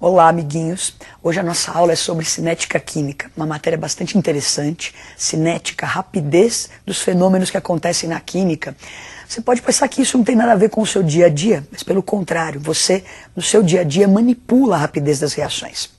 Olá, amiguinhos. Hoje a nossa aula é sobre cinética química, uma matéria bastante interessante. Cinética, rapidez dos fenômenos que acontecem na química. Você pode pensar que isso não tem nada a ver com o seu dia a dia, mas pelo contrário, você, no seu dia a dia, manipula a rapidez das reações.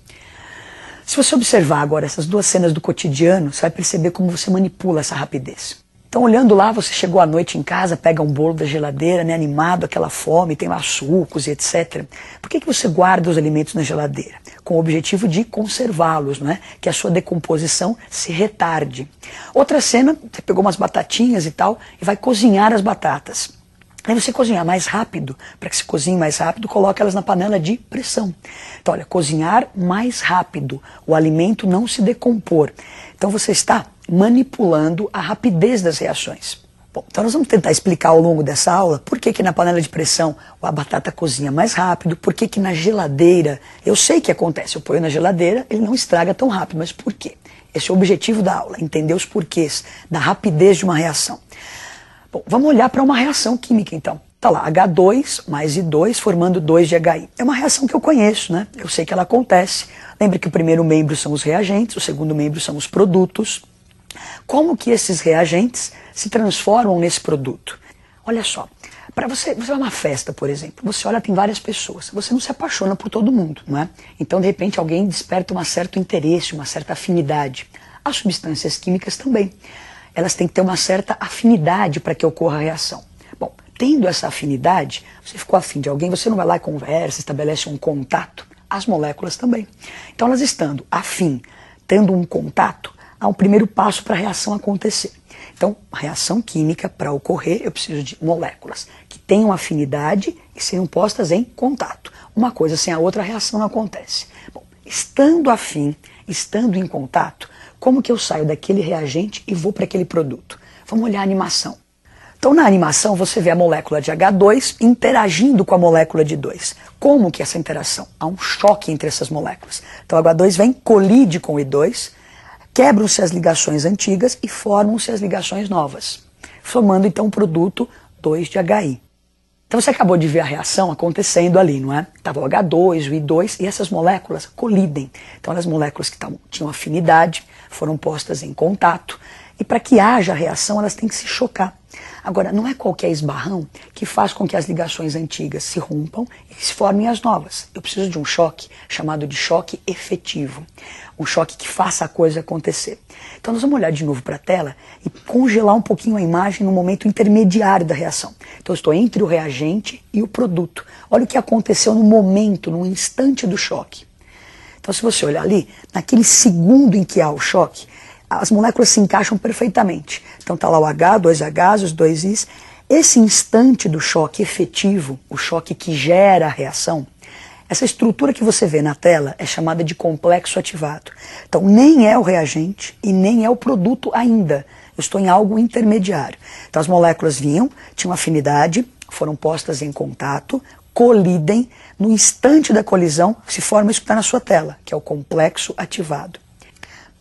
Se você observar agora essas duas cenas do cotidiano, você vai perceber como você manipula essa rapidez. Então, olhando lá, você chegou à noite em casa, pega um bolo da geladeira, né, animado, aquela fome, tem lá sucos e etc. Por que, que você guarda os alimentos na geladeira? Com o objetivo de conservá-los, não é? que a sua decomposição se retarde. Outra cena, você pegou umas batatinhas e tal, e vai cozinhar as batatas. Aí você cozinhar mais rápido, para que se cozinhe mais rápido, coloque elas na panela de pressão. Então, olha, cozinhar mais rápido, o alimento não se decompor. Então você está manipulando a rapidez das reações. Bom, então nós vamos tentar explicar ao longo dessa aula por que, que na panela de pressão a batata cozinha mais rápido, por que, que na geladeira, eu sei que acontece, eu ponho na geladeira, ele não estraga tão rápido, mas por quê? Esse é o objetivo da aula, entender os porquês da rapidez de uma reação. Bom, vamos olhar para uma reação química então. Está lá, H2 mais I2 formando 2 de HI. É uma reação que eu conheço, né? Eu sei que ela acontece. Lembre que o primeiro membro são os reagentes, o segundo membro são os produtos. Como que esses reagentes se transformam nesse produto? Olha só, para você, você vai a uma festa, por exemplo, você olha, tem várias pessoas, você não se apaixona por todo mundo, não é? Então, de repente, alguém desperta um certo interesse, uma certa afinidade. As substâncias químicas também. Elas têm que ter uma certa afinidade para que ocorra a reação. Bom, tendo essa afinidade, você ficou afim de alguém, você não vai lá e conversa, estabelece um contato. As moléculas também. Então, elas estando afim, tendo um contato, há um primeiro passo para a reação acontecer. Então, reação química, para ocorrer, eu preciso de moléculas que tenham afinidade e sejam postas em contato. Uma coisa sem a outra, a reação não acontece. Bom, estando afim, estando em contato, como que eu saio daquele reagente e vou para aquele produto? Vamos olhar a animação. Então, na animação, você vê a molécula de H2 interagindo com a molécula de 2. Como que é essa interação? Há um choque entre essas moléculas. Então, o H2 vem, colide com o I2, quebram-se as ligações antigas e formam-se as ligações novas, formando então o produto 2 de HI. Então você acabou de ver a reação acontecendo ali, não é? Estava o H2, o I2 e essas moléculas colidem. Então as moléculas que tavam, tinham afinidade foram postas em contato e para que haja reação elas têm que se chocar. Agora, não é qualquer esbarrão que faz com que as ligações antigas se rompam e se formem as novas. Eu preciso de um choque chamado de choque efetivo. Um choque que faça a coisa acontecer. Então nós vamos olhar de novo para a tela e congelar um pouquinho a imagem no momento intermediário da reação. Então eu estou entre o reagente e o produto. Olha o que aconteceu no momento, no instante do choque. Então se você olhar ali, naquele segundo em que há o choque, as moléculas se encaixam perfeitamente. Então está lá o H, dois Hs, os dois Is. Esse instante do choque efetivo, o choque que gera a reação, essa estrutura que você vê na tela é chamada de complexo ativado. Então nem é o reagente e nem é o produto ainda. Eu estou em algo intermediário. Então as moléculas vinham, tinham afinidade, foram postas em contato, colidem, no instante da colisão se forma isso que está na sua tela, que é o complexo ativado.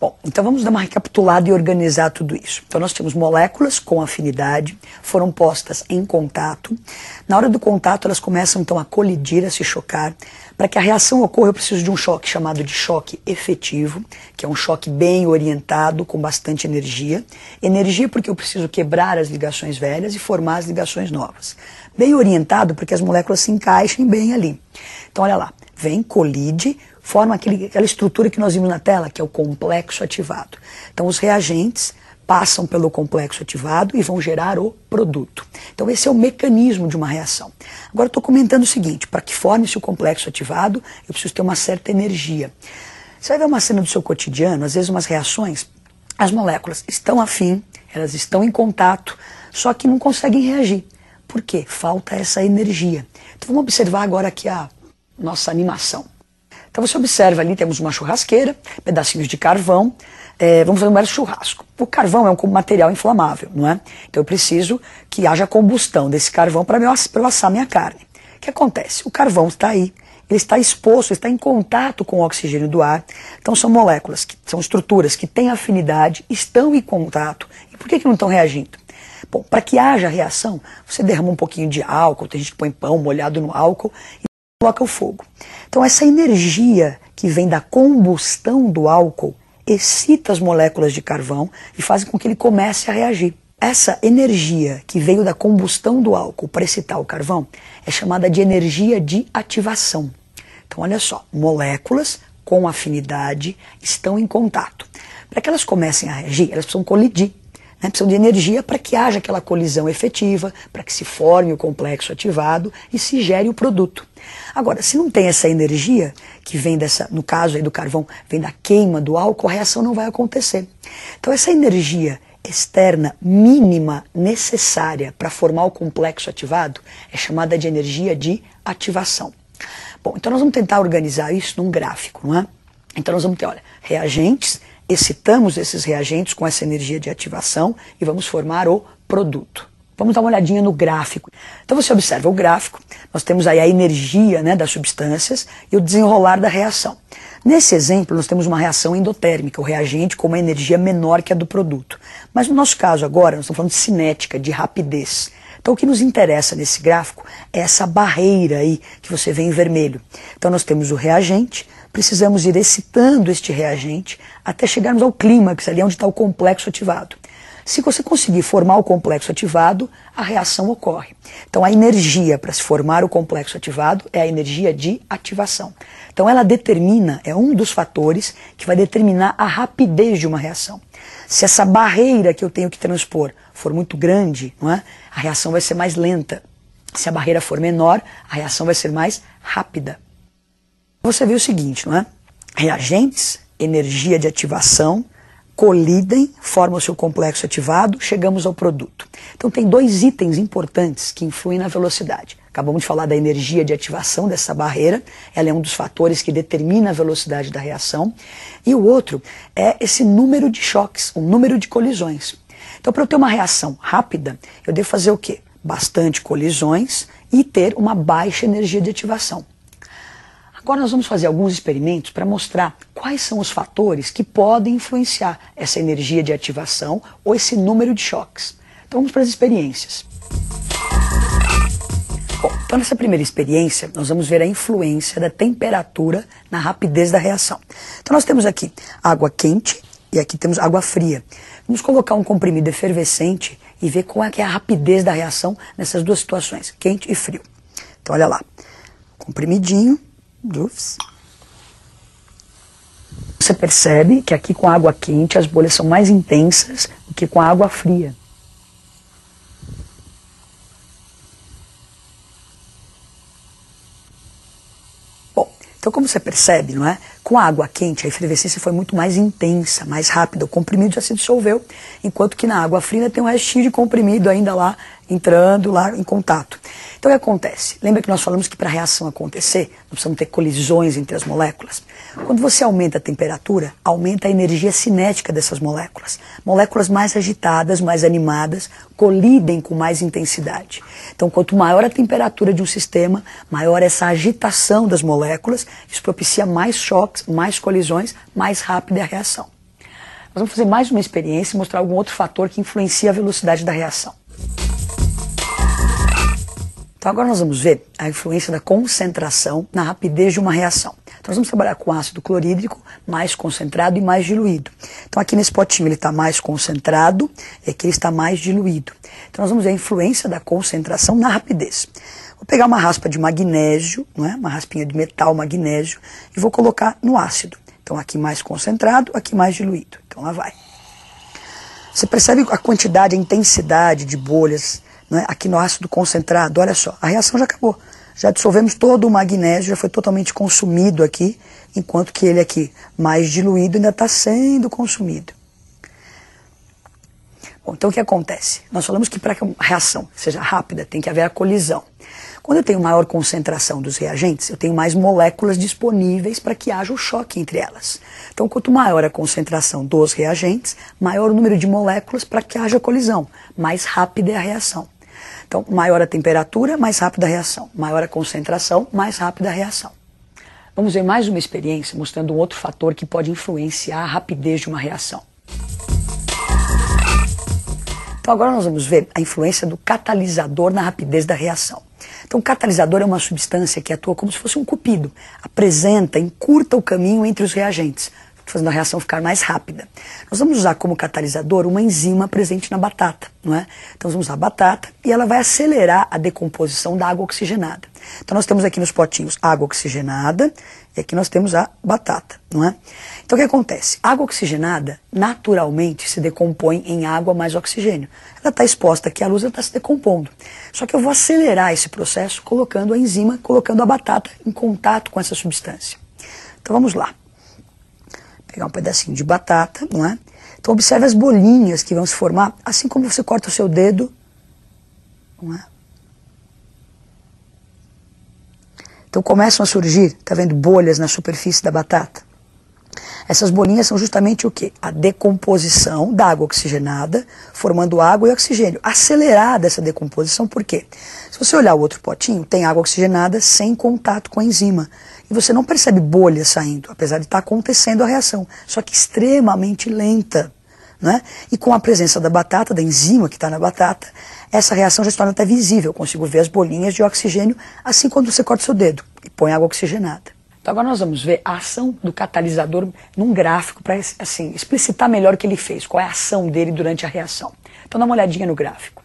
Bom, então vamos dar uma recapitulada e organizar tudo isso. Então nós temos moléculas com afinidade, foram postas em contato. Na hora do contato elas começam então a colidir, a se chocar. Para que a reação ocorra eu preciso de um choque chamado de choque efetivo, que é um choque bem orientado, com bastante energia. Energia porque eu preciso quebrar as ligações velhas e formar as ligações novas. Bem orientado porque as moléculas se encaixem bem ali. Então olha lá, vem, colide, forma aquele, aquela estrutura que nós vimos na tela, que é o complexo ativado. Então, os reagentes passam pelo complexo ativado e vão gerar o produto. Então, esse é o mecanismo de uma reação. Agora, estou comentando o seguinte: para que forme-se o complexo ativado, eu preciso ter uma certa energia. Você vai ver uma cena do seu cotidiano, às vezes, umas reações, as moléculas estão afim, elas estão em contato, só que não conseguem reagir. Por quê? Falta essa energia. Então, vamos observar agora aqui a nossa animação. Então você observa ali, temos uma churrasqueira, pedacinhos de carvão, é, vamos fazer um mero churrasco. O carvão é um material inflamável, não é? Então eu preciso que haja combustão desse carvão para eu, assar minha carne. O que acontece? O carvão está aí, ele está exposto, está em contato com o oxigênio do ar. Então são moléculas, que, são estruturas que têm afinidade, estão em contato. E por que, que não estão reagindo? Bom, para que haja reação, você derrama um pouquinho de álcool, tem gente que põe pão molhado no álcool coloca o fogo. Então essa energia que vem da combustão do álcool excita as moléculas de carvão e faz com que ele comece a reagir. Essa energia que veio da combustão do álcool para excitar o carvão é chamada de energia de ativação. Então, olha só, moléculas com afinidade estão em contato. Para que elas comecem a reagir, elas precisam colidir. Né? Precisam de energia para que haja aquela colisão efetiva, para que se forme o complexo ativado e se gere o produto. Agora, se não tem essa energia, que vem dessa, no caso aí do carvão, vem da queima do álcool, a reação não vai acontecer. Então, essa energia externa mínima necessária para formar o complexo ativado é chamada de energia de ativação. Bom, então nós vamos tentar organizar isso num gráfico, não é? Então nós vamos ter, olha, reagentes, excitamos esses reagentes com essa energia de ativação e vamos formar o produto. Vamos dar uma olhadinha no gráfico. Então você observa o gráfico, nós temos aí a energia né, das substâncias e o desenrolar da reação. Nesse exemplo, nós temos uma reação endotérmica, o reagente com uma energia menor que a do produto. Mas no nosso caso agora, nós estamos falando de cinética, de rapidez. Então o que nos interessa nesse gráfico é essa barreira aí que você vê em vermelho. Então nós temos o reagente, precisamos ir excitando este reagente até chegarmos ao clímax, ali onde está o complexo ativado. Se você conseguir formar o complexo ativado, a reação ocorre. Então a energia para se formar o complexo ativado é a energia de ativação. Então ela determina, é um dos fatores que vai determinar a rapidez de uma reação. Se essa barreira que eu tenho que transpor for muito grande, não é? a reação vai ser mais lenta. Se a barreira for menor, a reação vai ser mais rápida. Você vê o seguinte, não é? Reagentes, energia de ativação, colidem, formam o seu complexo ativado, chegamos ao produto. Então tem dois itens importantes que influem na velocidade. Acabamos de falar da energia de ativação dessa barreira, ela é um dos fatores que determina a velocidade da reação. E o outro é esse número de choques, o número de colisões. Então, para eu ter uma reação rápida, eu devo fazer o quê? Bastante colisões e ter uma baixa energia de ativação. Agora nós vamos fazer alguns experimentos para mostrar quais são os fatores que podem influenciar essa energia de ativação ou esse número de choques. Então vamos para as experiências. Bom, então nessa primeira experiência, nós vamos ver a influência da temperatura na rapidez da reação. Então nós temos aqui água quente e aqui temos água fria. Vamos colocar um comprimido efervescente e ver qual é, é a rapidez da reação nessas duas situações, quente e frio. Então olha lá, comprimidinho, ups. Você percebe que aqui com a água quente as bolhas são mais intensas do que com a água fria. Então, como você percebe, não é? Com a água quente, a efervescência foi muito mais intensa, mais rápida. O comprimido já se dissolveu, enquanto que na água fria tem um restinho de comprimido ainda lá entrando lá em contato. Então o que acontece? Lembra que nós falamos que para a reação acontecer, nós precisamos ter colisões entre as moléculas? Quando você aumenta a temperatura, aumenta a energia cinética dessas moléculas. Moléculas mais agitadas, mais animadas, colidem com mais intensidade. Então, quanto maior a temperatura de um sistema, maior essa agitação das moléculas, isso propicia mais choques, mais colisões, mais rápida é a reação. Nós vamos fazer mais uma experiência e mostrar algum outro fator que influencia a velocidade da reação. Então agora nós vamos ver a influência da concentração na rapidez de uma reação. Então nós vamos trabalhar com ácido clorídrico mais concentrado e mais diluído. Então aqui nesse potinho ele está mais concentrado e aqui ele está mais diluído. Então nós vamos ver a influência da concentração na rapidez. Vou pegar uma raspa de magnésio, não é? uma raspinha de metal magnésio, e vou colocar no ácido. Então aqui mais concentrado, aqui mais diluído. Então lá vai. Você percebe a quantidade, a intensidade de bolhas né, aqui no ácido concentrado, olha só, a reação já acabou. Já dissolvemos todo o magnésio, já foi totalmente consumido aqui, enquanto que ele aqui, mais diluído, ainda está sendo consumido. Bom, então o que acontece? Nós falamos que para que a reação seja rápida, tem que haver a colisão. Quando eu tenho maior concentração dos reagentes, eu tenho mais moléculas disponíveis para que haja o choque entre elas. Então, quanto maior a concentração dos reagentes, maior o número de moléculas para que haja colisão, mais rápida é a reação. Então, maior a temperatura, mais rápida a reação. Maior a concentração, mais rápida a reação. Vamos ver mais uma experiência mostrando um outro fator que pode influenciar a rapidez de uma reação. Então agora nós vamos ver a influência do catalisador na rapidez da reação. Então o catalisador é uma substância que atua como se fosse um cupido, apresenta, encurta o caminho entre os reagentes, fazendo a reação ficar mais rápida. Nós vamos usar como catalisador uma enzima presente na batata, não é? Então vamos usar a batata e ela vai acelerar a decomposição da água oxigenada. Então nós temos aqui nos potinhos água oxigenada e aqui nós temos a batata, não é? Então o que acontece? A água oxigenada naturalmente se decompõe em água mais oxigênio. Ela está exposta aqui à luz, ela está se decompondo. Só que eu vou acelerar esse processo colocando a enzima, colocando a batata em contato com essa substância. Então vamos lá pegar um pedacinho de batata, não é? Então observe as bolinhas que vão se formar, assim como você corta o seu dedo, não é? Então começam a surgir, tá vendo, bolhas na superfície da batata. Essas bolinhas são justamente o que? A decomposição da água oxigenada, formando água e oxigênio. Acelerada essa decomposição, por quê? Se você olhar o outro potinho, tem água oxigenada sem contato com a enzima. E você não percebe bolhas saindo, apesar de estar acontecendo a reação, só que extremamente lenta. Né? E com a presença da batata, da enzima que está na batata, essa reação já se torna até visível. Eu consigo ver as bolinhas de oxigênio assim quando você corta seu dedo e põe água oxigenada. Então agora nós vamos ver a ação do catalisador num gráfico para assim, explicitar melhor o que ele fez, qual é a ação dele durante a reação. Então dá uma olhadinha no gráfico.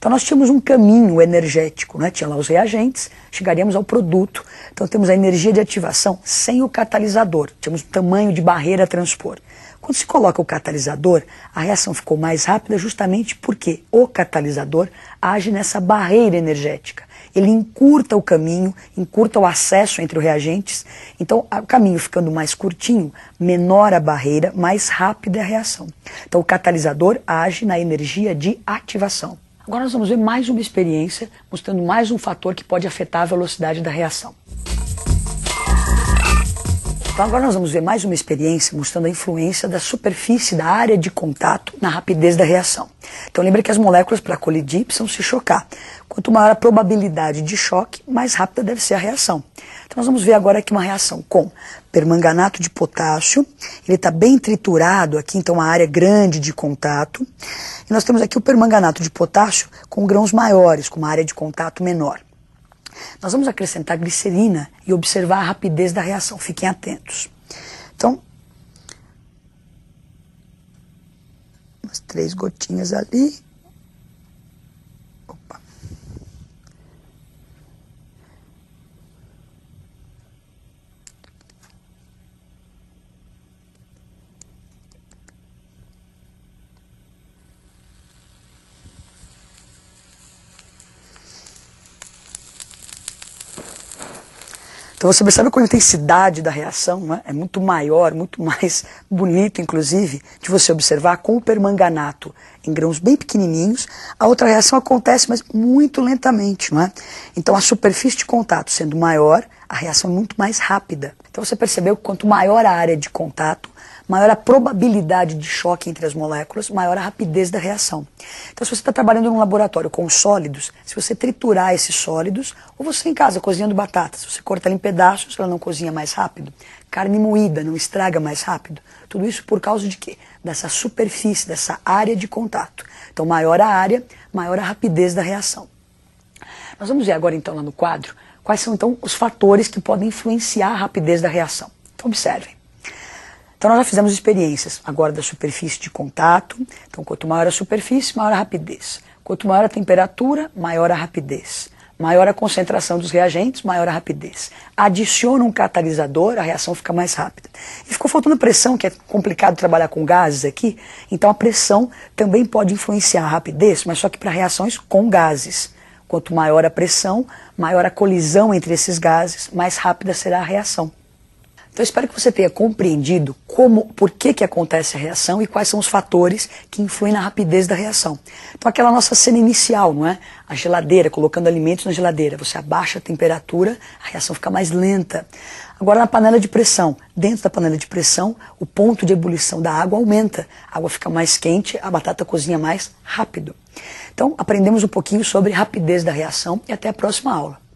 Então nós tínhamos um caminho energético, né? tinha lá os reagentes, chegaríamos ao produto. Então temos a energia de ativação sem o catalisador, o tamanho de barreira a transpor. Quando se coloca o catalisador, a reação ficou mais rápida justamente porque o catalisador age nessa barreira energética ele encurta o caminho, encurta o acesso entre os reagentes. Então, o caminho ficando mais curtinho, menor a barreira, mais rápida é a reação. Então, o catalisador age na energia de ativação. Agora nós vamos ver mais uma experiência mostrando mais um fator que pode afetar a velocidade da reação. Então agora nós vamos ver mais uma experiência mostrando a influência da superfície da área de contato na rapidez da reação. Então lembre que as moléculas para colidir precisam se chocar. Quanto maior a probabilidade de choque, mais rápida deve ser a reação. Então nós vamos ver agora aqui uma reação com permanganato de potássio, ele está bem triturado aqui, então uma área grande de contato. E nós temos aqui o permanganato de potássio com grãos maiores, com uma área de contato menor. Nós vamos acrescentar glicerina e observar a rapidez da reação. Fiquem atentos. Então, umas três gotinhas ali. Então você percebe como a intensidade da reação né, é muito maior, muito mais bonito, inclusive, de você observar com o permanganato em grãos bem pequenininhos. A outra reação acontece, mas muito lentamente. Não é? Então a superfície de contato sendo maior, a reação é muito mais rápida. Então você percebeu que quanto maior a área de contato, maior a probabilidade de choque entre as moléculas, maior a rapidez da reação. Então, se você está trabalhando num laboratório com sólidos, se você triturar esses sólidos, ou você em casa cozinhando batata, se você corta ela em pedaços, ela não cozinha mais rápido. Carne moída não estraga mais rápido. Tudo isso por causa de quê? Dessa superfície, dessa área de contato. Então, maior a área, maior a rapidez da reação. Nós vamos ver agora, então, lá no quadro, quais são, então, os fatores que podem influenciar a rapidez da reação. Então, observem. Então nós já fizemos experiências agora da superfície de contato. Então quanto maior a superfície, maior a rapidez. Quanto maior a temperatura, maior a rapidez. Maior a concentração dos reagentes, maior a rapidez. Adiciona um catalisador, a reação fica mais rápida. E ficou faltando pressão, que é complicado trabalhar com gases aqui. Então a pressão também pode influenciar a rapidez, mas só que para reações com gases. Quanto maior a pressão, maior a colisão entre esses gases, mais rápida será a reação. Então, espero que você tenha compreendido como, por que, que acontece a reação e quais são os fatores que influem na rapidez da reação. Então, aquela nossa cena inicial, não é? A geladeira, colocando alimentos na geladeira. Você abaixa a temperatura, a reação fica mais lenta. Agora, na panela de pressão. Dentro da panela de pressão, o ponto de ebulição da água aumenta. A água fica mais quente, a batata cozinha mais rápido. Então, aprendemos um pouquinho sobre rapidez da reação e até a próxima aula.